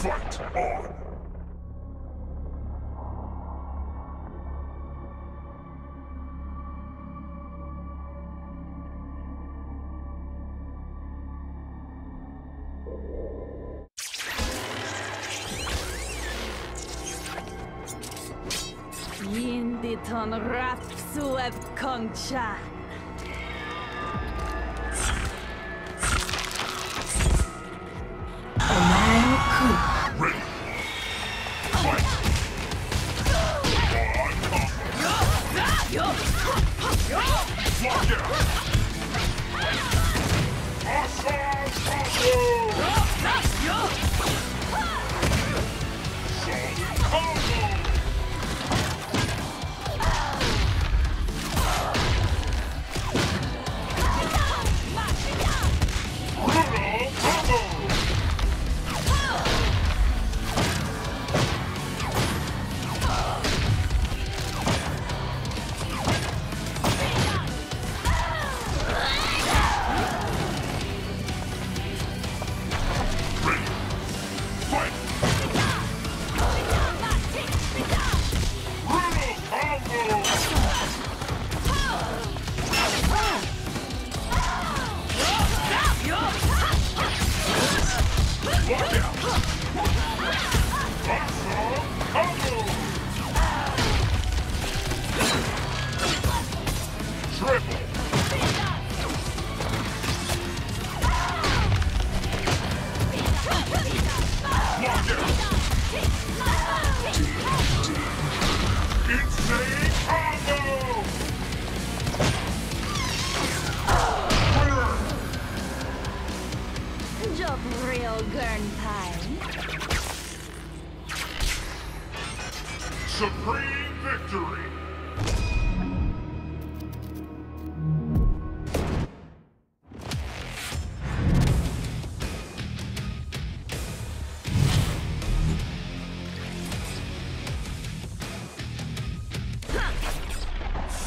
Fight on! Yin diton rap sueb concha.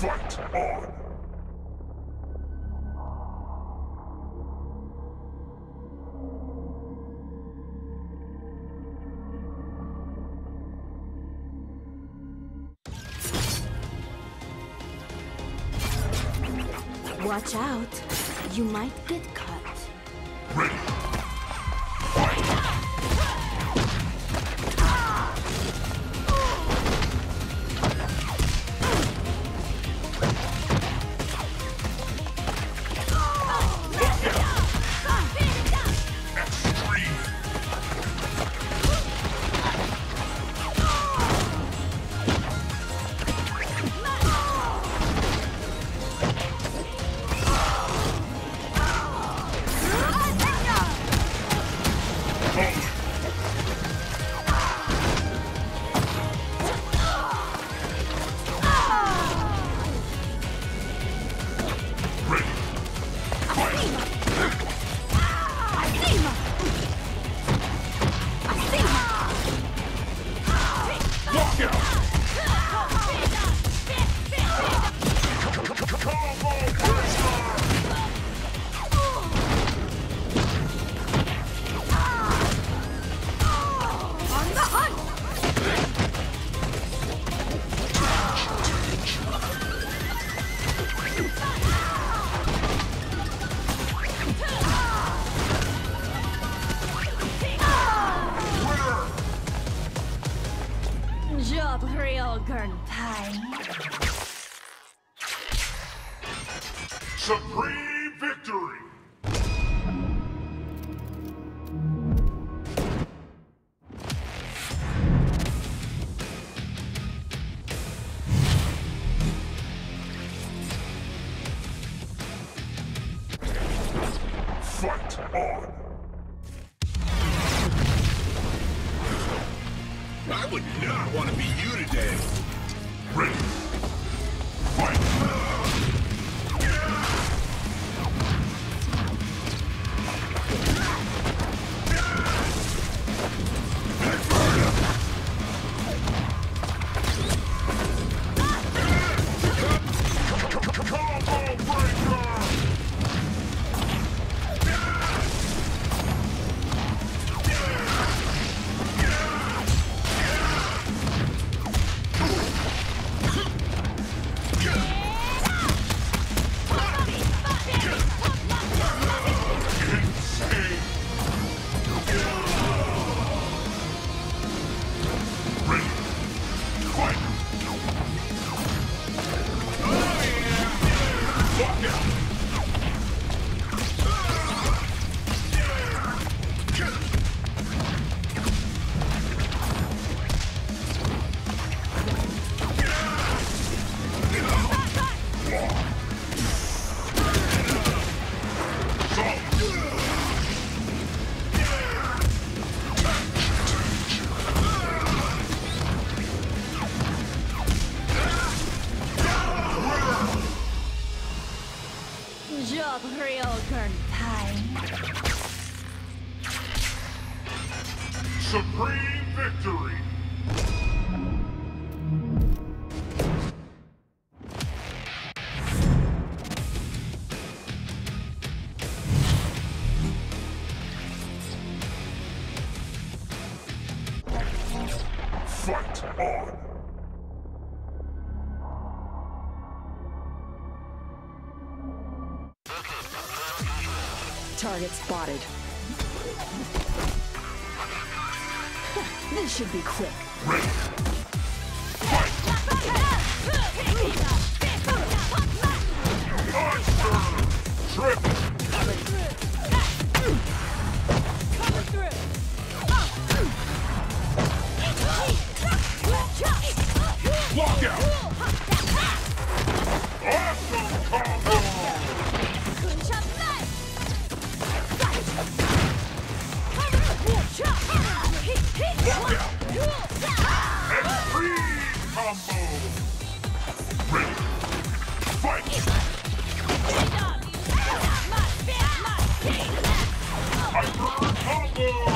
Fight on! Watch out. You might get caught. I would not want to be you today. Ready. Fight on! Target spotted. this should be quick. Ready. Fight! Trip! Yay!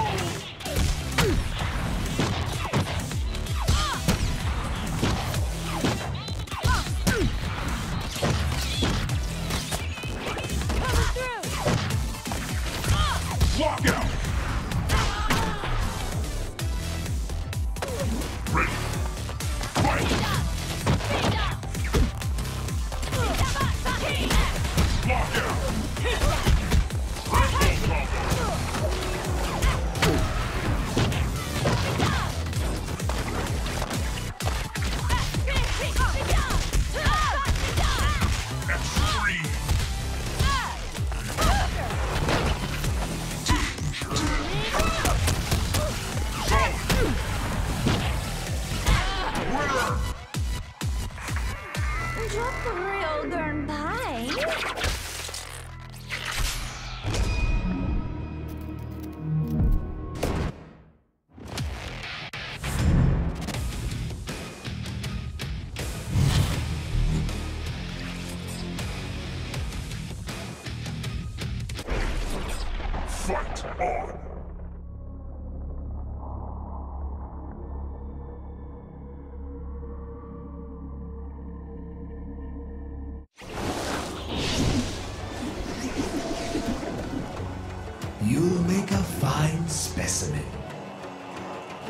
fine specimen.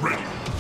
Ready.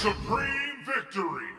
Supreme victory!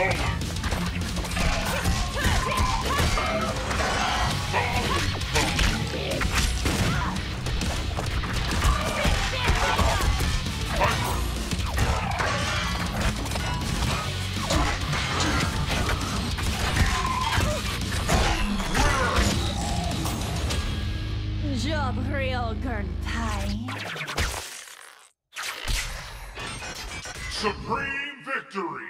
Lock victory!